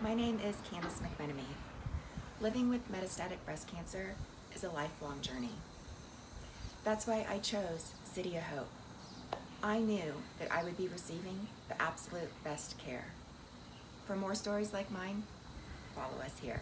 My name is Kandace McMenomy. Living with metastatic breast cancer is a lifelong journey. That's why I chose City of Hope. I knew that I would be receiving the absolute best care. For more stories like mine, follow us here.